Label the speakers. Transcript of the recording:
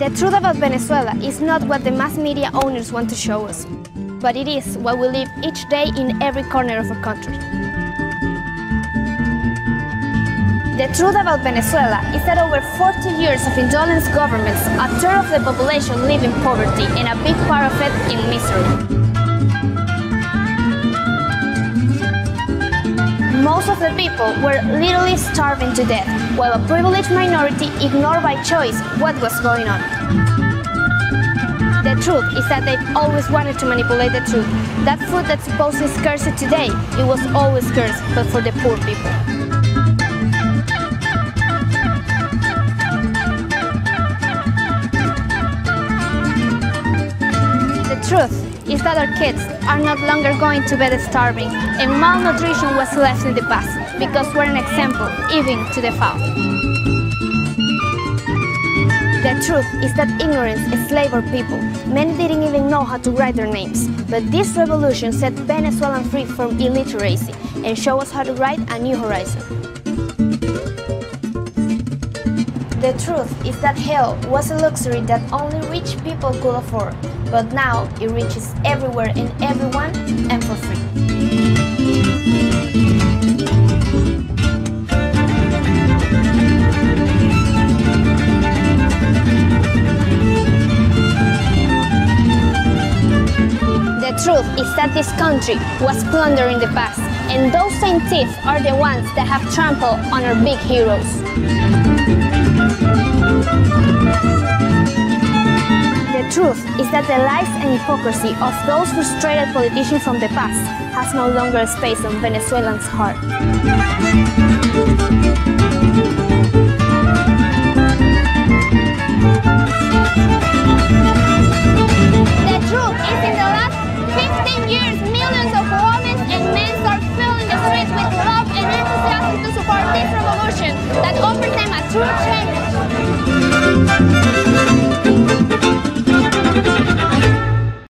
Speaker 1: The truth about Venezuela is not what the mass media owners want to show us, but it is what we live each day in every corner of our country. The truth about Venezuela is that over 40 years of indolent governments, a third of the population live in poverty and a big part of it in misery. Most of the people were literally starving to death, while a privileged minority ignored by choice what was going on. The truth is that they've always wanted to manipulate the truth. That food that's supposedly scarce today, it was always scarce, but for the poor people. The truth is that our kids are no longer going to bed starving and malnutrition was left in the past because we're an example even to the foul. The truth is that ignorance enslaved our people. Many didn't even know how to write their names. But this revolution set Venezuelan free from illiteracy and showed us how to write a new horizon. The truth is that hell was a luxury that only rich people could afford but now it reaches everywhere and everyone and for free. The truth is that this country was plundered in the past, and those same thieves are the ones that have trampled on our big heroes. Truth is that the lies and hypocrisy of those frustrated politicians from the past has no longer space on Venezuelans' heart.
Speaker 2: The truth is in the last 15 years, millions of women and men are filling the streets with love and enthusiasm to support this revolution that offers them a true change